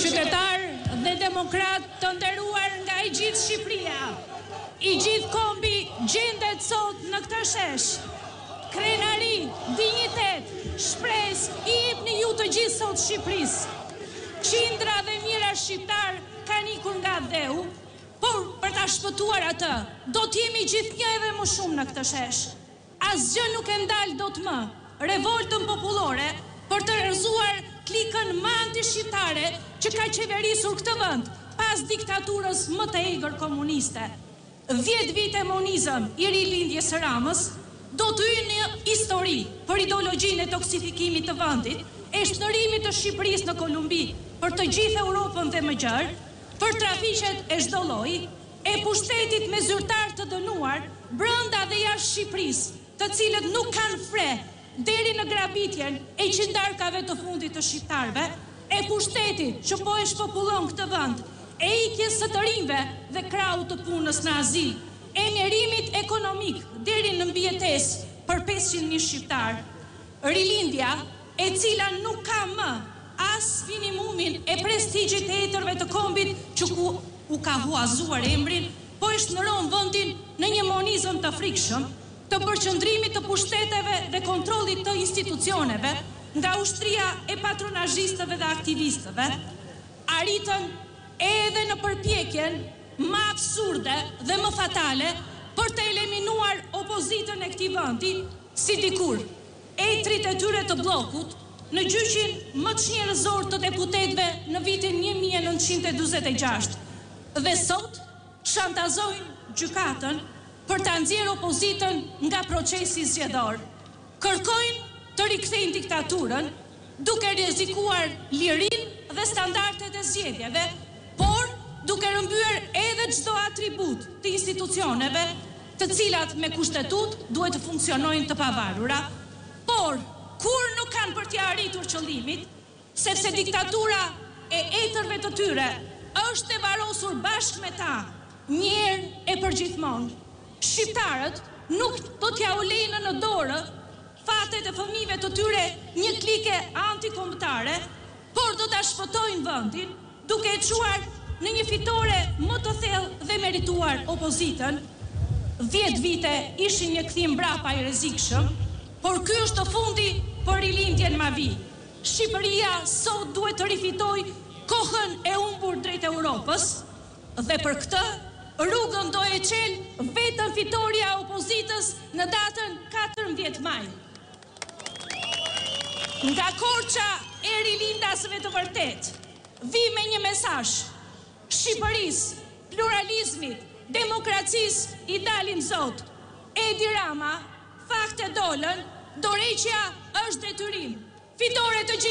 Qytetarë dhe demokratë të nderuar nga e gjithë Shqipëria, i gjithë kombi gjendet sot në këtë shesh. Krenari, dinjitet, shpresë i ipni ju të gjithë sot Shqipërisë. Qindra dhe mijëra shqiptarë kanë ikur nga atdheu, por për ta shpëtuar atë, do të jemi gjithnjë edhe më shumë në këtë shesh. Asgjë nuk e ndal dot më revoltën popullore për të rrëzuar klikën më antishqiptare që ka qeverisur këtë vend pas diktaturës më të egër komuniste. Dhjetë vite monizëm i rilindjes së Ramës do të hyjnë në histori për ideologjinë e toksifikimit të vendit, e shndërrimit të Shqipërisë në Kolumbi për të gjithë Europën dhe më gjerë, për trafiqet e çdo lloji. e pushtetit me zyrtarë të dënuar brenda dhe jashtë Shqipërisë, të cilët nuk kanë fre deri në grabitjen e qindarkave të fundit të shqiptarëve, e pushtetit që po e shpopullon këtë vend, e ikjes së të rinjve dhe krahut të punës në azil, e mjerimit ekonomik deri në mbijetesë për pesëqind mijë shqiptarë. Rilindja. e cila nuk ka më as minimumin e prestigjit e etërve të kombit që ku u ka huazuar emrin, po e shndërron vendin në një monizëm të frikshëm, të përqëndrimit të pushteteve dhe kontrollit të institucioneve nga ushtria e patronazhistëve dhe aktivistëve, arritën edhe në përpjekjen më absurde dhe më fatale për të eliminuar opozitën e këtij vendi si dikur. Etërit e tyre të bllokut në gjyqin më çnjerëzor të deputetëve në vitin një mijë e nëntëqind e dyzet e gjashtë dhe sot shantazojnë gjykatën për ta nxjerrë opozitën nga procesi zgjedhor. Kërkojnë të rikthejnë diktaturën duke rrezikuar lirinë dhe standardet e zgjedhjeve, por duke rrëmbyer edhe çdo atribut të institucioneve të cilat me Kushtetutë duhet të funksionojnë të pavarura, por kurrë nuk kanë për t'ia arritur qëllimit, sepse diktatura e etërve të tyre është e varrosur bashkë me ta, njëherë e përgjithmonë. Shqiptarët nuk do t'ia lënë në dorë fatet e fëmijëve të tyre një klike antikombëtare, por do ta shpëtojnë vendin. duke e çuar në një fitore më të thellë dhe të merituar opozitën, dhjetë vite ishin një kthim mbrapa i rrezikshëm, por ky është fundi për Rilindjen Mavi. Shqipëria sot duhet të rifitojë kohën e humbur drejt Europës dhe për këtë rrugën do e çelë vetëm fitorja e opozitës në datën katërmbëdhjetë maj. Nga Korça e Rilindasve të vërtetë vij me një mesazh, Shqipërisë, pluralizmit, demokracisë i dalim zot. Edi Rama, faktet dolën, dorëheqja është detyrim. Fitore të gjithëve!